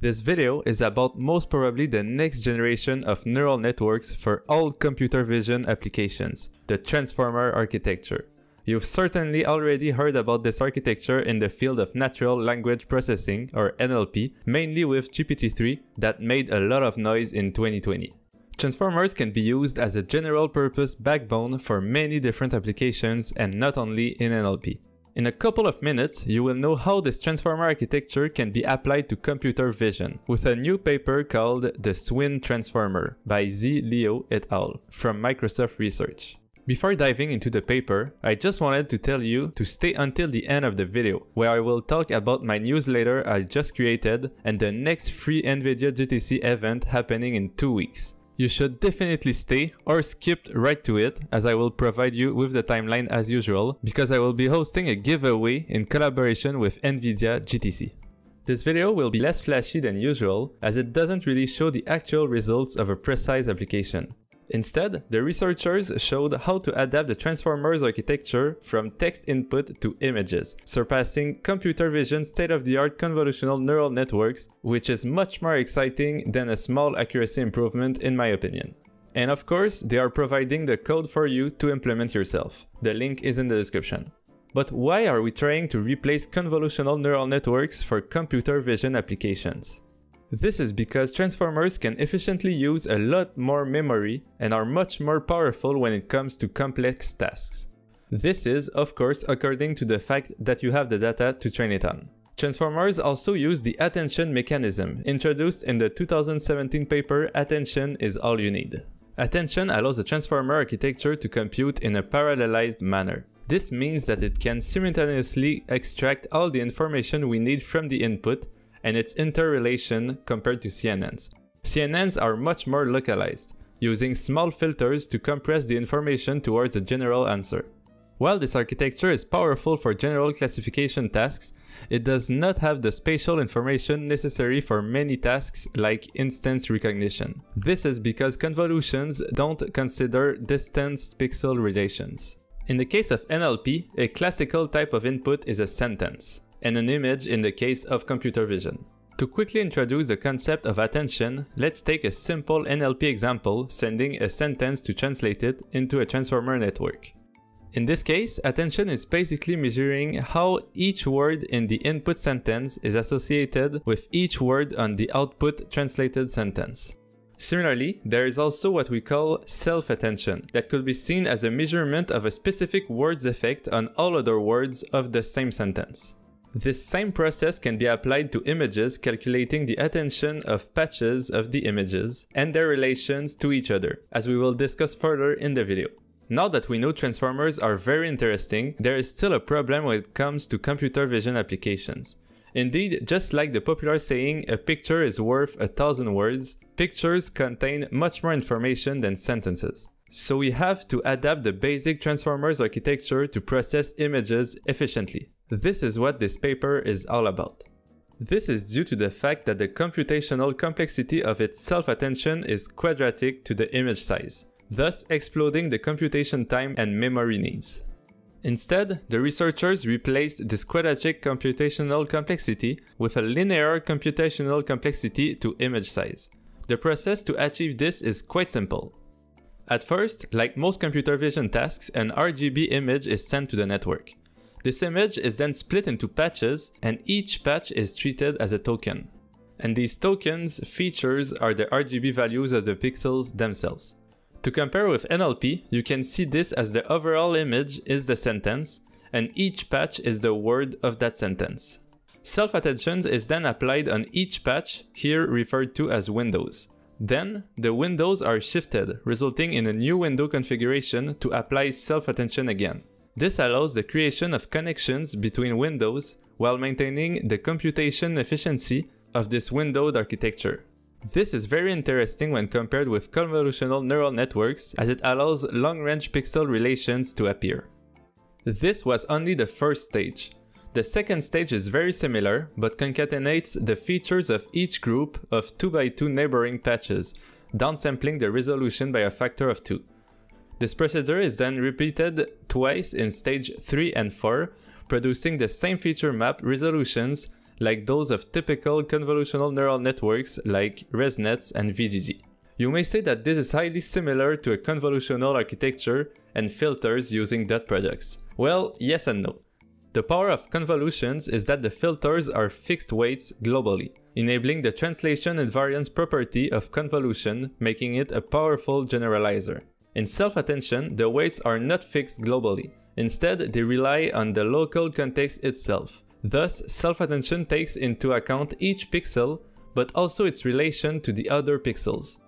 This video is about most probably the next generation of neural networks for all computer vision applications, the Transformer architecture. You've certainly already heard about this architecture in the field of natural language processing, or NLP, mainly with GPT-3 that made a lot of noise in 2020. Transformers can be used as a general purpose backbone for many different applications and not only in NLP. In a couple of minutes, you will know how this transformer architecture can be applied to computer vision with a new paper called The Swin Transformer by Z. Liu et al. from Microsoft Research. Before diving into the paper, I just wanted to tell you to stay until the end of the video, where I will talk about my newsletter I just created and the next free NVIDIA GTC event happening in two weeks. You should definitely stay or skip right to it as I will provide you with the timeline as usual because I will be hosting a giveaway in collaboration with NVIDIA GTC. This video will be less flashy than usual as it doesn't really show the actual results of a precise application. Instead, the researchers showed how to adapt the transformers architecture from text input to images, surpassing computer vision state-of-the-art convolutional neural networks, which is much more exciting than a small accuracy improvement in my opinion. And of course, they are providing the code for you to implement yourself. The link is in the description. But why are we trying to replace convolutional neural networks for computer vision applications? This is because transformers can efficiently use a lot more memory and are much more powerful when it comes to complex tasks. This is, of course, according to the fact that you have the data to train it on. Transformers also use the attention mechanism, introduced in the 2017 paper Attention is All You Need. Attention allows the transformer architecture to compute in a parallelized manner. This means that it can simultaneously extract all the information we need from the input and its interrelation compared to CNNs. CNNs are much more localized, using small filters to compress the information towards a general answer. While this architecture is powerful for general classification tasks, it does not have the spatial information necessary for many tasks like instance recognition. This is because convolutions don't consider distance pixel relations. In the case of NLP, a classical type of input is a sentence and an image in the case of computer vision. To quickly introduce the concept of attention, let's take a simple NLP example sending a sentence to translate it into a transformer network. In this case, attention is basically measuring how each word in the input sentence is associated with each word on the output translated sentence. Similarly, there is also what we call self-attention, that could be seen as a measurement of a specific word's effect on all other words of the same sentence. This same process can be applied to images calculating the attention of patches of the images and their relations to each other, as we will discuss further in the video. Now that we know transformers are very interesting, there is still a problem when it comes to computer vision applications. Indeed, just like the popular saying, a picture is worth a thousand words, pictures contain much more information than sentences. So we have to adapt the basic transformers architecture to process images efficiently. This is what this paper is all about. This is due to the fact that the computational complexity of its self-attention is quadratic to the image size, thus exploding the computation time and memory needs. Instead, the researchers replaced this quadratic computational complexity with a linear computational complexity to image size. The process to achieve this is quite simple. At first, like most computer vision tasks, an RGB image is sent to the network. This image is then split into patches and each patch is treated as a token. And these tokens features are the RGB values of the pixels themselves. To compare with NLP, you can see this as the overall image is the sentence and each patch is the word of that sentence. Self-attention is then applied on each patch, here referred to as windows. Then, the windows are shifted, resulting in a new window configuration to apply self-attention again. This allows the creation of connections between windows while maintaining the computation efficiency of this windowed architecture. This is very interesting when compared with convolutional neural networks as it allows long-range pixel relations to appear. This was only the first stage. The second stage is very similar, but concatenates the features of each group of 2x2 neighboring patches, downsampling the resolution by a factor of 2. This procedure is then repeated twice in stage 3 and 4, producing the same feature map resolutions like those of typical convolutional neural networks like ResNets and VGG. You may say that this is highly similar to a convolutional architecture and filters using dot products. Well, yes and no. The power of convolutions is that the filters are fixed weights globally, enabling the translation invariance property of convolution, making it a powerful generalizer. In self-attention, the weights are not fixed globally. Instead, they rely on the local context itself. Thus, self-attention takes into account each pixel, but also its relation to the other pixels.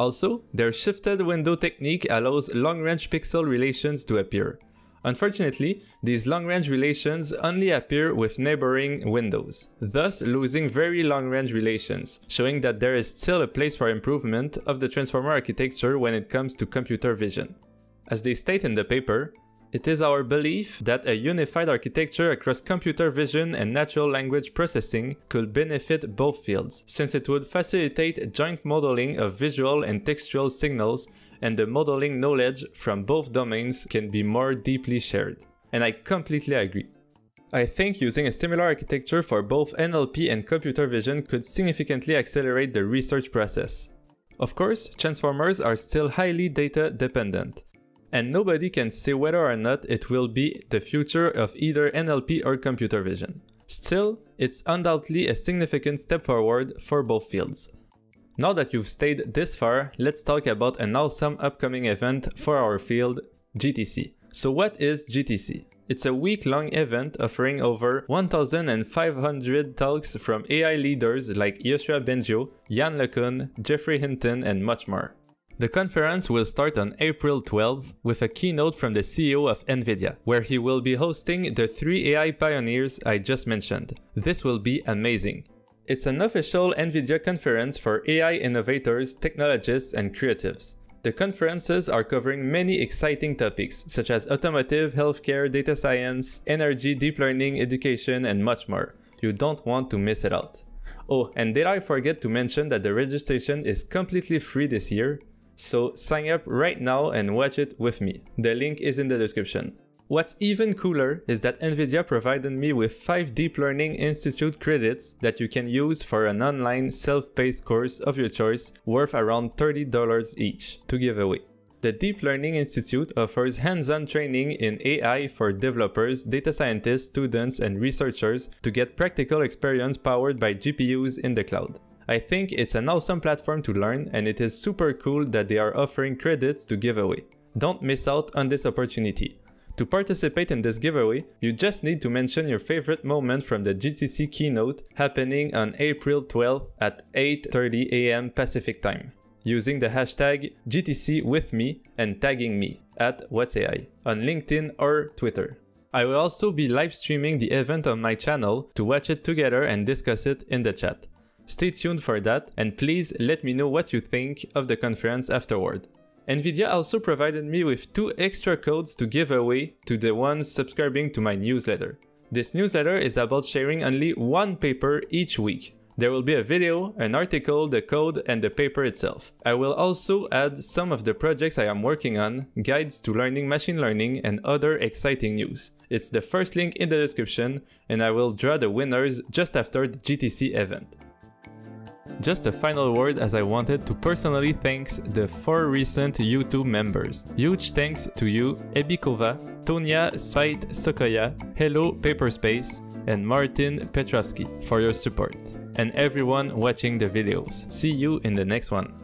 Also, their shifted window technique allows long-range pixel relations to appear. Unfortunately, these long-range relations only appear with neighboring windows, thus losing very long-range relations, showing that there is still a place for improvement of the transformer architecture when it comes to computer vision. As they state in the paper, it is our belief that a unified architecture across computer vision and natural language processing could benefit both fields, since it would facilitate joint modeling of visual and textual signals and the modeling knowledge from both domains can be more deeply shared. And I completely agree. I think using a similar architecture for both NLP and computer vision could significantly accelerate the research process. Of course, transformers are still highly data dependent, and nobody can say whether or not it will be the future of either NLP or computer vision. Still, it's undoubtedly a significant step forward for both fields. Now that you've stayed this far, let's talk about an awesome upcoming event for our field, GTC. So what is GTC? It's a week-long event offering over 1,500 talks from AI leaders like Yoshua Bengio, Yann LeCun, Geoffrey Hinton, and much more. The conference will start on April 12 with a keynote from the CEO of NVIDIA, where he will be hosting the three AI pioneers I just mentioned. This will be amazing. It's an official NVIDIA conference for AI innovators, technologists, and creatives. The conferences are covering many exciting topics, such as automotive, healthcare, data science, energy, deep learning, education, and much more. You don't want to miss it out. Oh, and did I forget to mention that the registration is completely free this year? So sign up right now and watch it with me. The link is in the description. What's even cooler is that NVIDIA provided me with 5 Deep Learning Institute credits that you can use for an online self-paced course of your choice worth around $30 each to give away. The Deep Learning Institute offers hands-on training in AI for developers, data scientists, students, and researchers to get practical experience powered by GPUs in the cloud. I think it's an awesome platform to learn and it is super cool that they are offering credits to give away. Don't miss out on this opportunity. To participate in this giveaway, you just need to mention your favorite moment from the GTC keynote happening on April 12 at 8.30 am Pacific time, using the hashtag GTCWithMe and tagging me at What'sAI on LinkedIn or Twitter. I will also be live streaming the event on my channel to watch it together and discuss it in the chat. Stay tuned for that and please let me know what you think of the conference afterward. Nvidia also provided me with two extra codes to give away to the ones subscribing to my newsletter. This newsletter is about sharing only one paper each week. There will be a video, an article, the code, and the paper itself. I will also add some of the projects I am working on, guides to learning machine learning, and other exciting news. It's the first link in the description, and I will draw the winners just after the GTC event. Just a final word as I wanted to personally thank the four recent YouTube members. Huge thanks to you, Ebikova, Tonya Spite Sokoya, Hello Paperspace, and Martin Petrovsky for your support, and everyone watching the videos. See you in the next one.